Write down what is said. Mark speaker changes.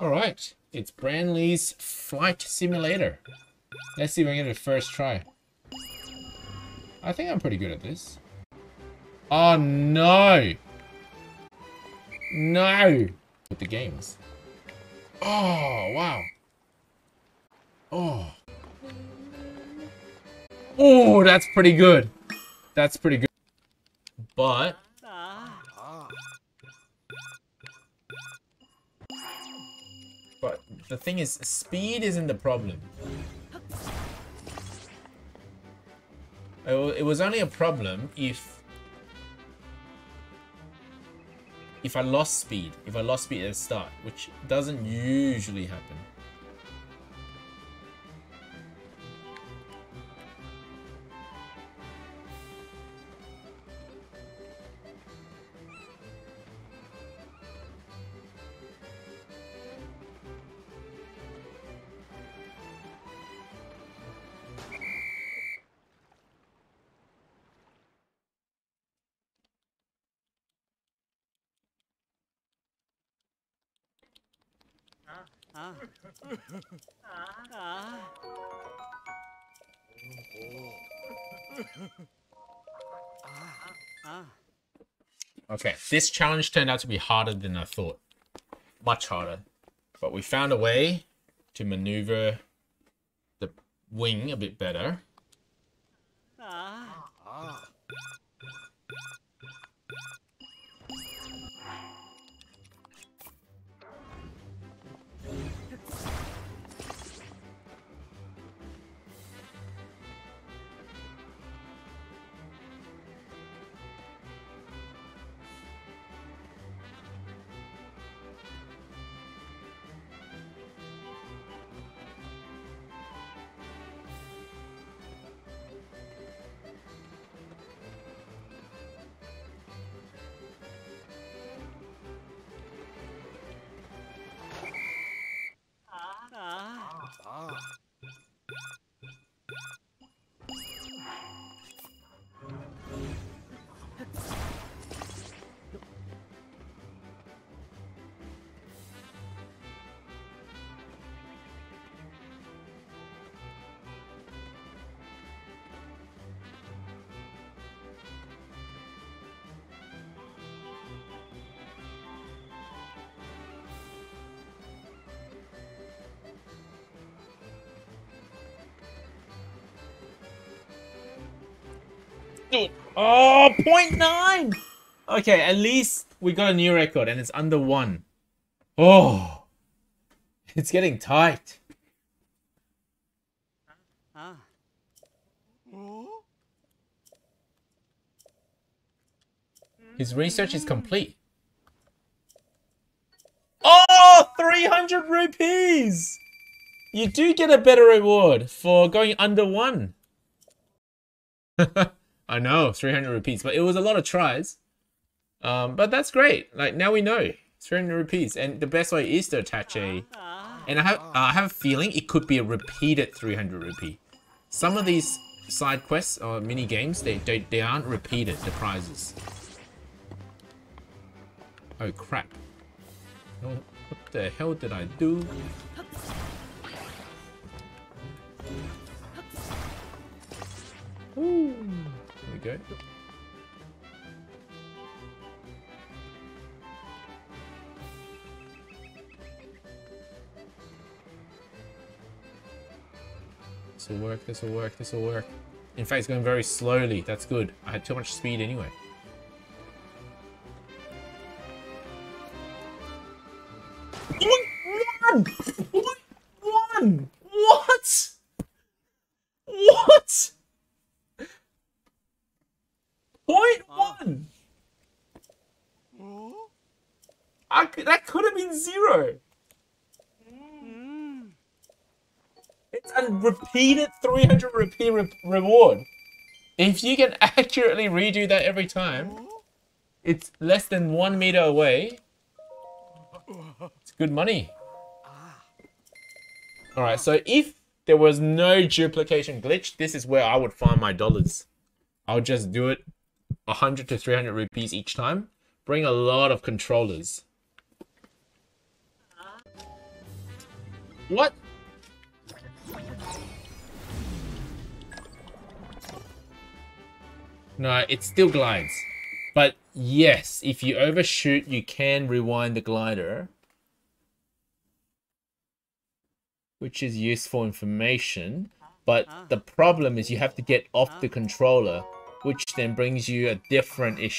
Speaker 1: Alright, it's Branli's Flight Simulator. Let's see if I can get it first try. I think I'm pretty good at this. Oh no! No! With the games. Oh, wow. Oh. Oh, that's pretty good. That's pretty good. But But the thing is, speed isn't the problem. It was only a problem if if I lost speed, if I lost speed at the start, which doesn't usually happen. Okay, this challenge turned out to be harder than I thought. Much harder. But we found a way to maneuver the wing a bit better. Oh, 0.9! Okay, at least we got a new record and it's under one. Oh, it's getting tight. His research is complete. Oh, 300 rupees! You do get a better reward for going under one. I know, 300 rupees, but it was a lot of tries. Um, but that's great. Like now we know 300 rupees, and the best way is to attach a. And I have uh, I have a feeling it could be a repeated 300 rupee. Some of these side quests or mini games they they, they aren't repeated the prizes. Oh crap! What the hell did I do? Go. This will work, this will work, this will work. In fact, it's going very slowly. That's good. I had too much speed anyway. One! One! What? What? Point one. Hmm? I could, that could have been zero. Hmm. It's a repeated 300 rupee re reward. If you can accurately redo that every time, hmm? it's less than one meter away. It's good money. Ah. Alright, so if there was no duplication glitch, this is where I would find my dollars. I'll just do it 100 to 300 rupees each time. Bring a lot of controllers. What? No, it still glides. But yes, if you overshoot, you can rewind the glider. Which is useful information. But the problem is you have to get off the controller, which then brings you a different issue.